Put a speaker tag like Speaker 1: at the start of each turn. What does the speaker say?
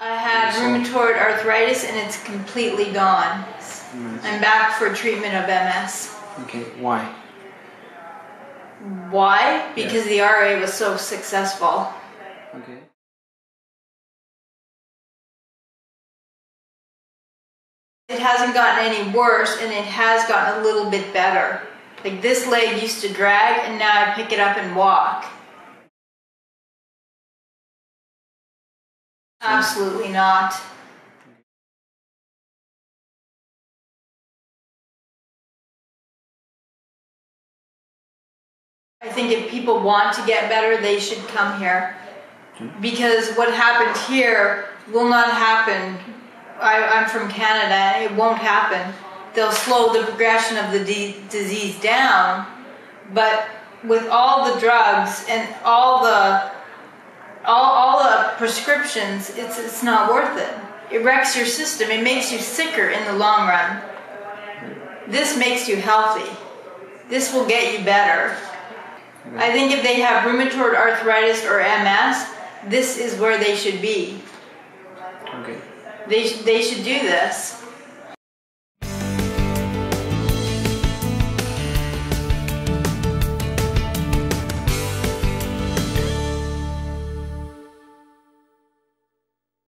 Speaker 1: I had rheumatoid arthritis and it's completely gone.
Speaker 2: Mm.
Speaker 1: I'm back for treatment of MS.
Speaker 2: Okay, why?
Speaker 1: Why? Because the RA was so successful.
Speaker 2: Okay.
Speaker 1: It hasn't gotten any worse and it has gotten a little bit better. Like this leg used to drag and now I pick it up and walk. Absolutely not. I think if people want to get better, they should come here. Because what happened here will not happen. I, I'm from Canada, it won't happen. They'll slow the progression of the disease down, but with all the drugs and all the all, prescriptions, it's, it's not worth it. It wrecks your system. It makes you sicker in the long run. This makes you healthy. This will get you better. I think if they have rheumatoid arthritis or MS, this is where they should be.
Speaker 2: Okay.
Speaker 1: They, sh- they should do this.